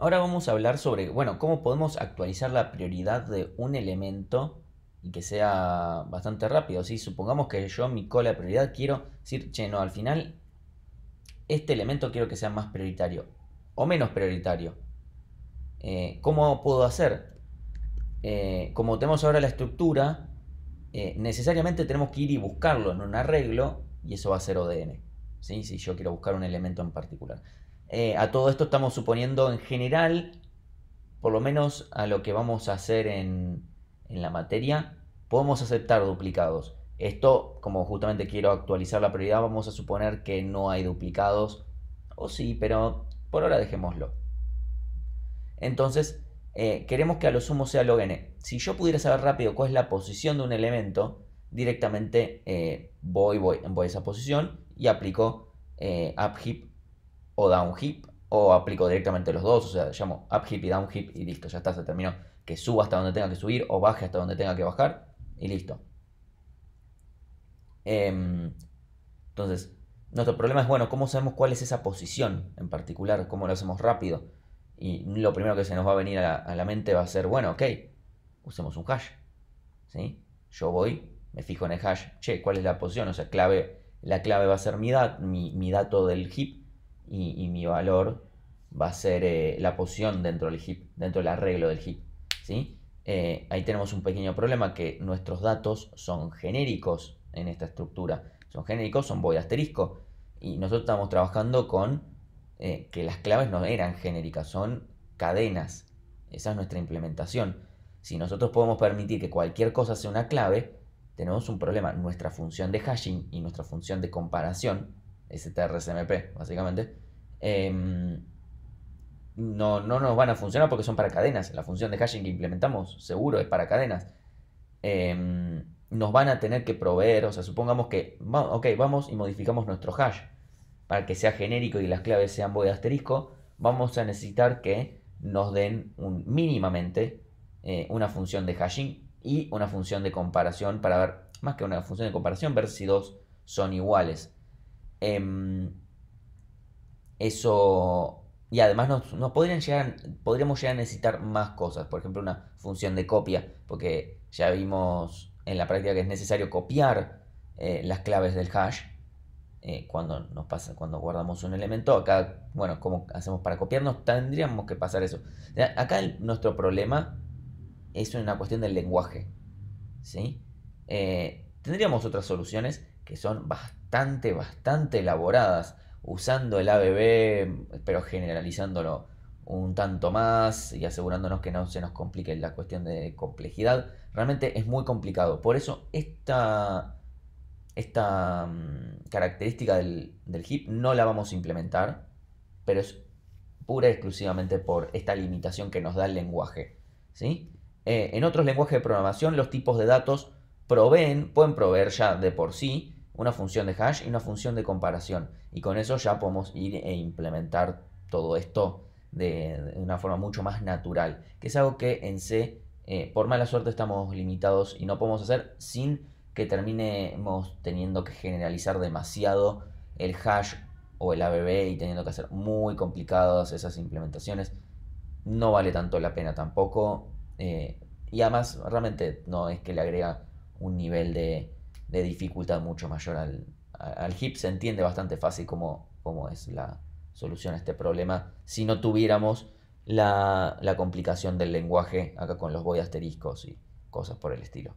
Ahora vamos a hablar sobre, bueno, cómo podemos actualizar la prioridad de un elemento y que sea bastante rápido. Si supongamos que yo mi cola de prioridad quiero decir, che, no, al final este elemento quiero que sea más prioritario o menos prioritario. Eh, ¿Cómo puedo hacer? Eh, como tenemos ahora la estructura, eh, necesariamente tenemos que ir y buscarlo en un arreglo y eso va a ser ODN. ¿sí? Si yo quiero buscar un elemento en particular. Eh, a todo esto estamos suponiendo en general, por lo menos a lo que vamos a hacer en, la materia, podemos aceptar duplicados. Esto, como justamente quiero actualizar la prioridad, vamos a suponer que no hay duplicados. O sí, pero por ahora dejémoslo. Entonces, eh, queremos que a lo sumo sea log n. Si yo pudiera saber rápido cuál es la posición de un elemento, directamente eh, voy, voy, voy a esa posición y aplico heap o down heap o aplico directamente los dos, o sea, llamo up heap y down heap y listo, ya está, se terminó. Que suba hasta donde tenga que subir o baje hasta donde tenga que bajar y listo. Em, entonces, nuestro problema es, bueno, ¿cómo sabemos cuál es esa posición en particular? ¿Cómo lo hacemos rápido? Y lo primero que se nos va a venir a la, mente va a ser, bueno, ok, usemos un hash. ¿sí? Yo voy, me fijo en el hash, che, ¿cuál es la posición? O sea, clave, la clave va a ser mi, mi, mi dato del heap y, mi valor va a ser eh, la posición dentro del heap, dentro del arreglo del heap. ¿sí? Eh, ahí tenemos un pequeño problema que nuestros datos son genéricos en esta estructura. Son genéricos, son void asterisco. Y nosotros estamos trabajando con eh, que las claves no eran genéricas, son cadenas. Esa es nuestra implementación. Si nosotros podemos permitir que cualquier cosa sea una clave, tenemos un problema. Nuestra función de hashing y nuestra función de comparación STRSMP, básicamente, em, no, no nos van a funcionar porque son para cadenas. La función de hashing que implementamos seguro es para cadenas. Em, nos van a tener que proveer, o sea, supongamos que, ok, vamos y modificamos nuestro hash para que sea genérico y las claves sean void asterisco, vamos a necesitar que nos den un, mínimamente eh, una función de hashing y una función de comparación para ver, más que una función de comparación, ver si dos son iguales. Em, eso. Y además nos, podrían llegar, podríamos llegar a necesitar más cosas. Por ejemplo, una función de copia. Porque ya vimos en la práctica que es necesario copiar eh, las claves del hash. Eh, cuando nos pasa, cuando guardamos un elemento. Acá, bueno, ¿cómo hacemos para copiarnos? Tendríamos que pasar eso. Acá nuestro problema es una cuestión del lenguaje. ¿sí? Eh, tendríamos otras soluciones que son bastante, bastante elaboradas, usando el ABB, pero generalizándolo un tanto más y asegurándonos que no se nos complique la cuestión de complejidad. Realmente es muy complicado. Por eso esta, esta mm, característica del, del HIP no la vamos a implementar, pero es pura y exclusivamente por esta limitación que nos da el lenguaje. ¿sí? Eh, en otros lenguajes de programación los tipos de datos proveen, pueden proveer ya de por sí una función de hash y una función de comparación. Y con eso ya podemos ir e implementar todo esto de, una forma mucho más natural, que es algo que en C, eh, por mala suerte, estamos limitados y no podemos hacer sin que terminemos teniendo que generalizar demasiado el hash o el ABB y teniendo que hacer muy complicadas esas implementaciones. No vale tanto la pena tampoco. Eh, y además, realmente no es que le agrega un nivel de, de dificultad mucho mayor al, al HIP. Se entiende bastante fácil cómo, cómo, es la solución a este problema si no tuviéramos la, la complicación del lenguaje acá con los voy asteriscos y cosas por el estilo.